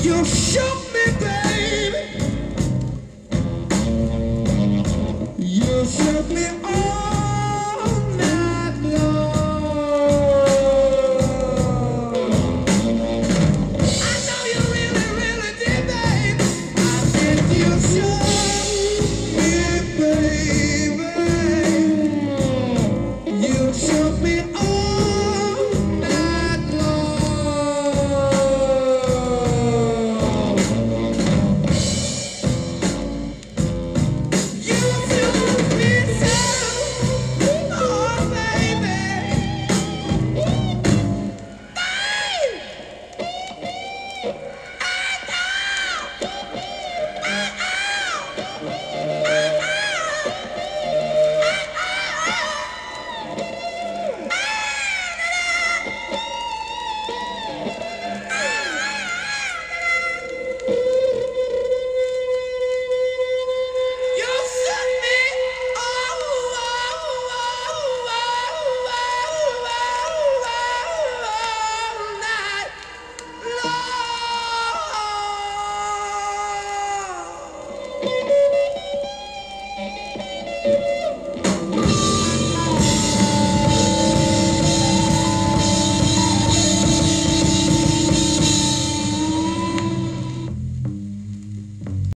You shook me, baby. you.